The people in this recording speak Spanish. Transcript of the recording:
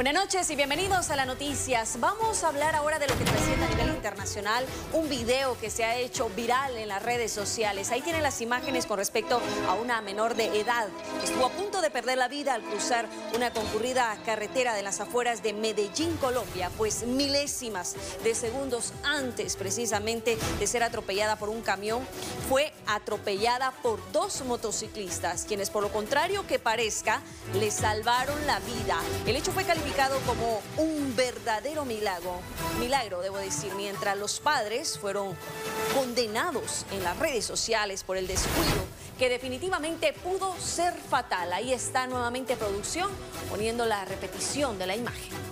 Buenas noches y bienvenidos a las noticias. Vamos a hablar ahora de lo que presenta a nivel internacional, un video que se ha hecho viral en las redes sociales. Ahí tienen las imágenes con respecto a una menor de edad que estuvo a punto de perder la vida al cruzar una concurrida carretera de las afueras de Medellín, Colombia, pues milésimas de segundos antes precisamente de ser atropellada por un camión, fue atropellada por dos motociclistas, quienes por lo contrario que parezca, le salvaron la vida. El hecho fue como un verdadero milagro, milagro debo decir, mientras los padres fueron condenados en las redes sociales por el descuido que definitivamente pudo ser fatal. Ahí está nuevamente producción poniendo la repetición de la imagen.